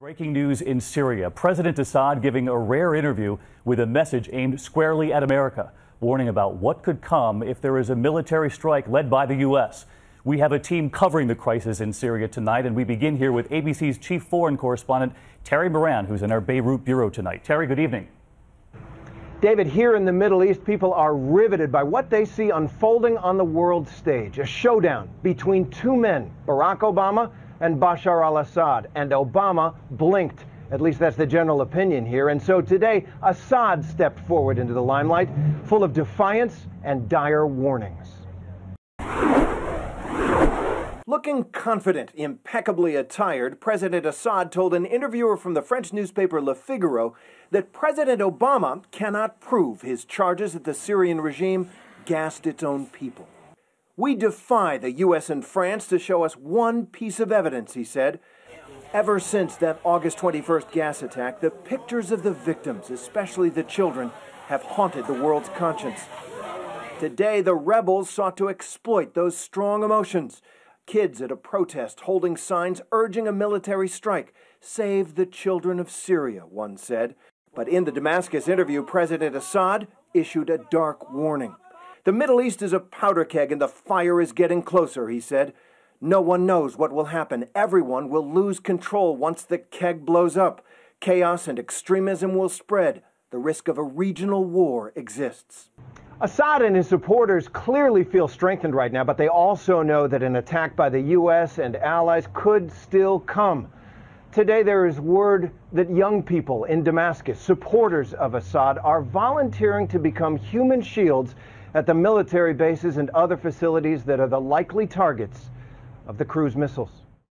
Breaking news in Syria. President Assad giving a rare interview with a message aimed squarely at America, warning about what could come if there is a military strike led by the U.S. We have a team covering the crisis in Syria tonight, and we begin here with ABC's chief foreign correspondent, Terry Moran, who's in our Beirut bureau tonight. Terry, good evening. David, here in the Middle East, people are riveted by what they see unfolding on the world stage a showdown between two men, Barack Obama and Bashar al Assad. And Obama blinked. At least that's the general opinion here. And so today, Assad stepped forward into the limelight, full of defiance and dire warnings. Looking confident, impeccably attired, President Assad told an interviewer from the French newspaper Le Figaro that President Obama cannot prove his charges that the Syrian regime gassed its own people. We defy the U.S. and France to show us one piece of evidence, he said. Ever since that August 21st gas attack, the pictures of the victims, especially the children, have haunted the world's conscience. Today, the rebels sought to exploit those strong emotions. Kids at a protest holding signs urging a military strike. Save the children of Syria, one said. But in the Damascus interview, President Assad issued a dark warning. The Middle East is a powder keg and the fire is getting closer, he said. No one knows what will happen. Everyone will lose control once the keg blows up. Chaos and extremism will spread. The risk of a regional war exists. Assad and his supporters clearly feel strengthened right now, but they also know that an attack by the U.S. and allies could still come. Today, there is word that young people in Damascus, supporters of Assad, are volunteering to become human shields at the military bases and other facilities that are the likely targets of the cruise missiles.